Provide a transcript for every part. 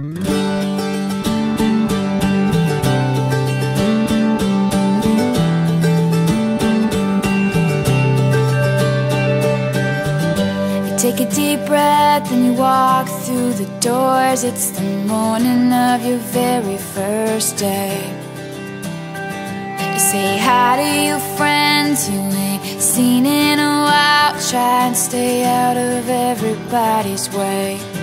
Take a deep breath and you walk through the doors. It's the morning of your very first day. You say hi to your friends. You ain't seen in a while. Try and stay out of everybody's way.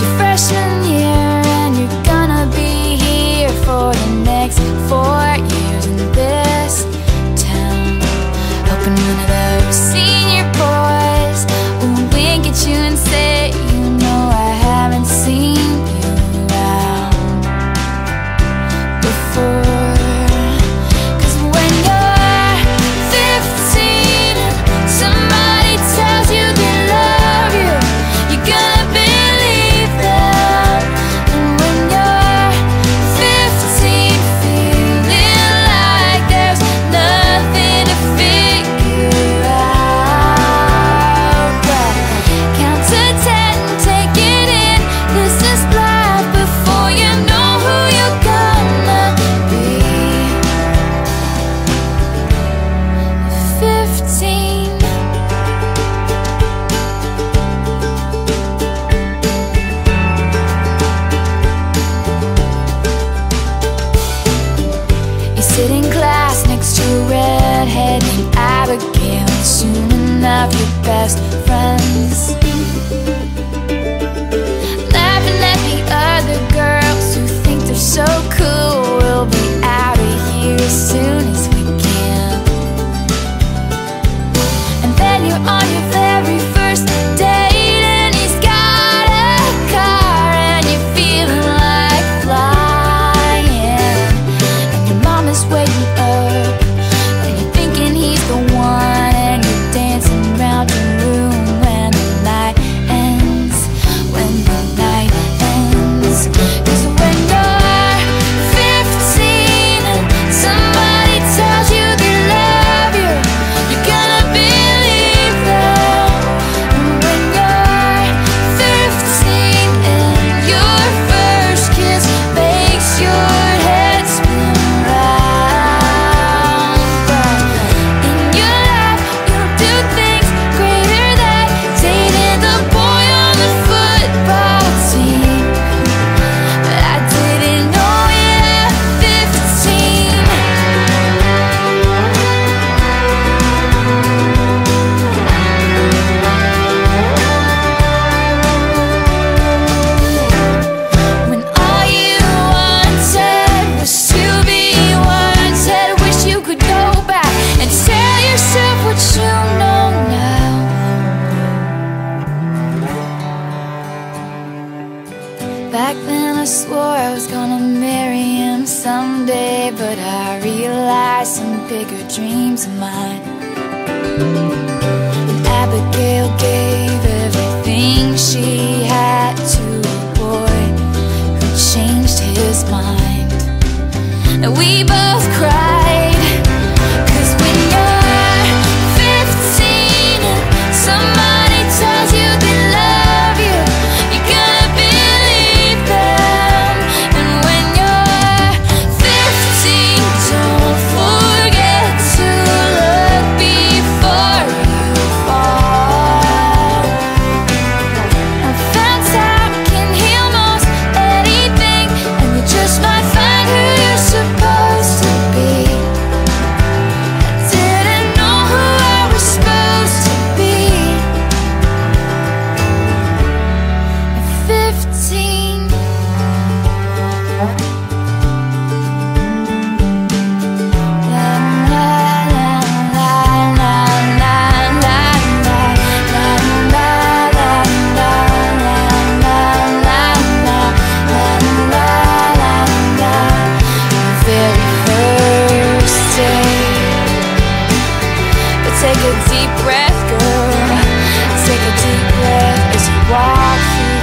It's freshman year and you're gonna be here for the next four Have your best Back then I swore I was gonna marry him someday But I realized some bigger dreams of mine. And Abigail gave everything she had to a boy Who changed his mind. And we both cried. breath, girl. Take a deep breath as you walk through.